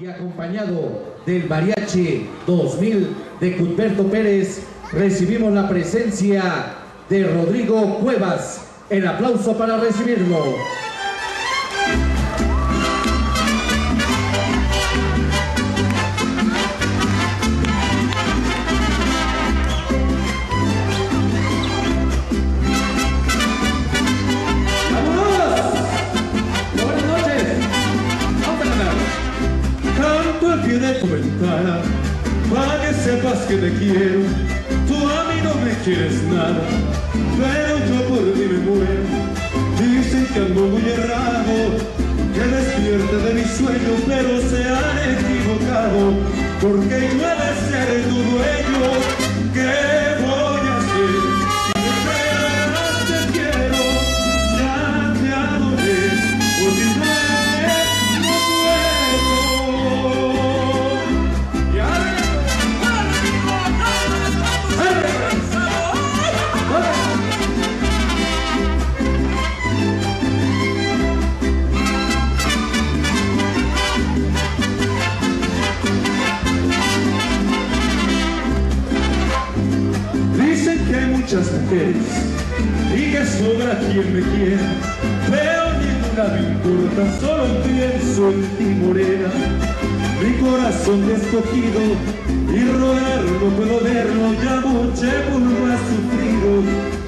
y acompañado del Mariachi 2000 de Cuthberto Pérez, recibimos la presencia de Rodrigo Cuevas. El aplauso para recibirlo. Que que te quiero. Tú a mí no me quieres nada, pero yo por ti me muero. Dicen que ando muy errado, que despierte de mi sueño, pero se han equivocado, porque yo he de ser tu dueño. ¿Qué mujeres y que sobra quien me quiera, pero ninguna me importa, solo pienso en ti morena. Mi corazón escogido y rogar no puedo verlo, ya mucho lo has sufrido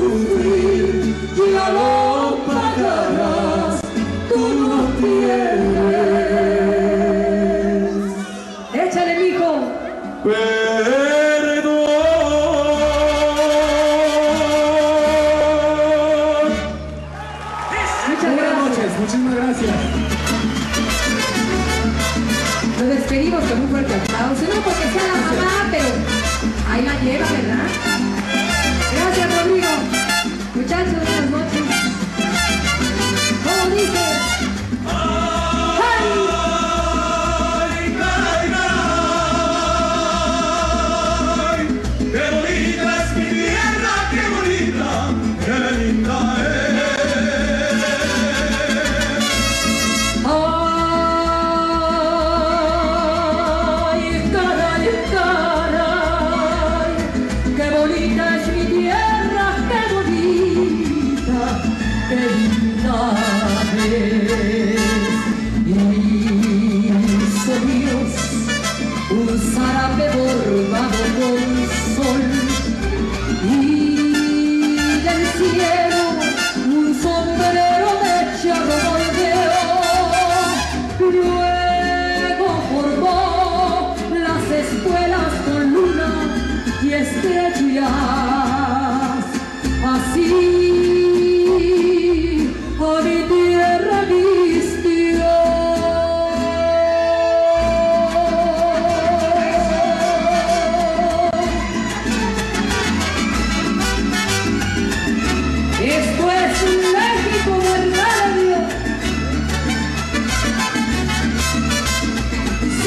sufrir, ya lo pagarás, tú no tienes. échale mijo, Perdón. muchas Buenas gracias. noches, muchísimas gracias. Nos despedimos con un fuerte aplauso,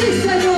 Sí, señor.